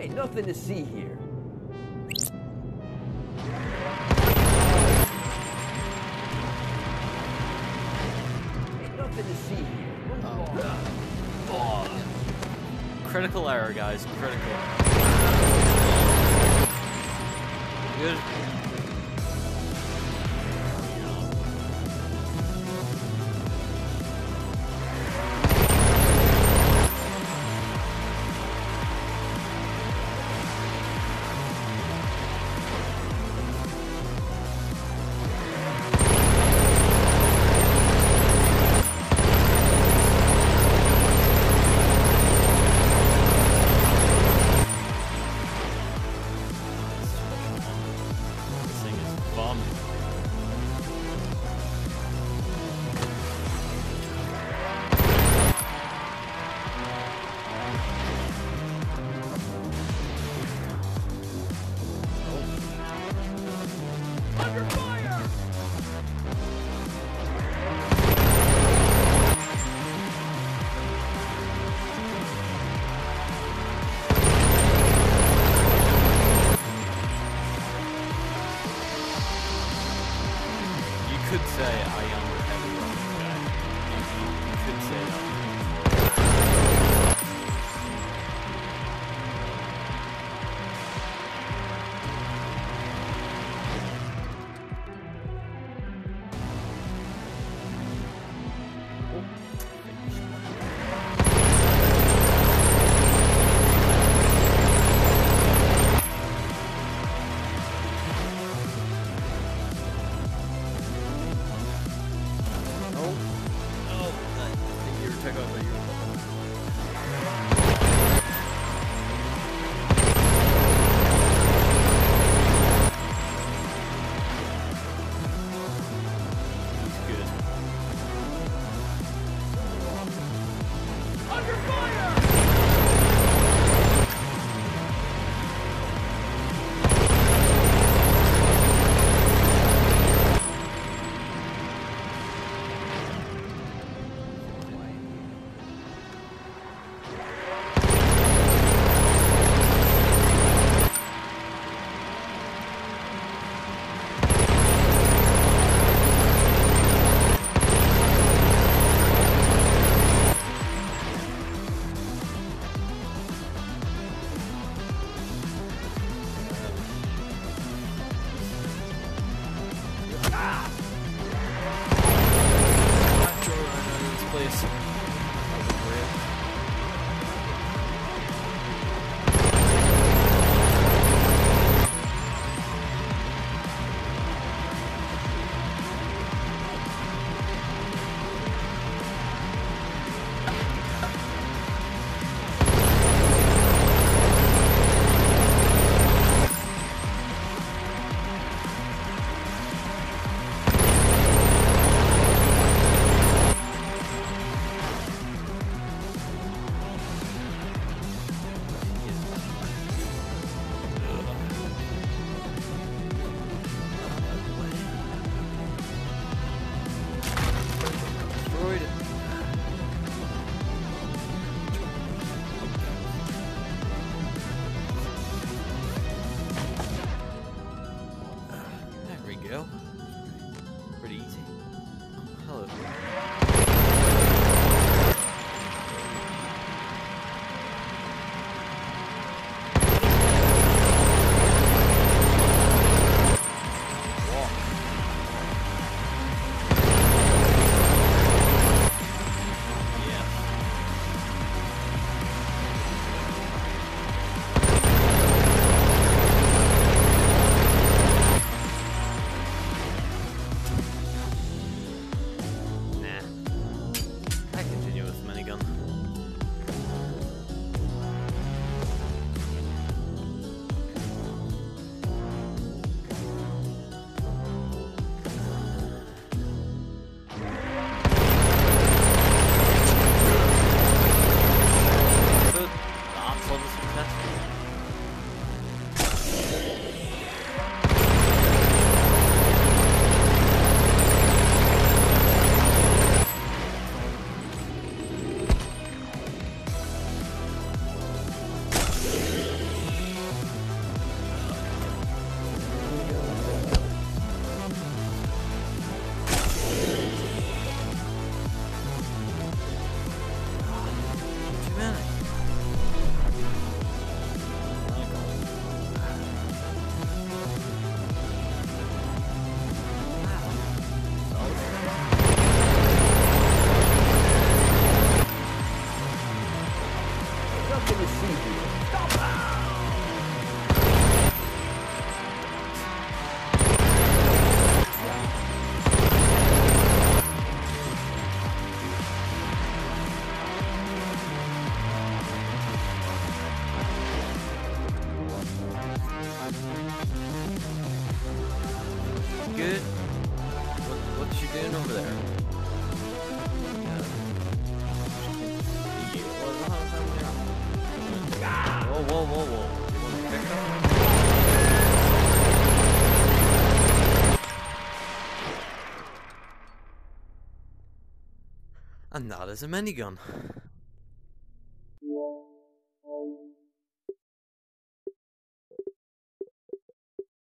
Hey, nothing to see here. Hey, nothing to see here. Move along. Critical error, guys. Critical. Good. Could say I am running guy. You, you, you could say that. チしガーというと。Whoa, whoa? And that is a minigun.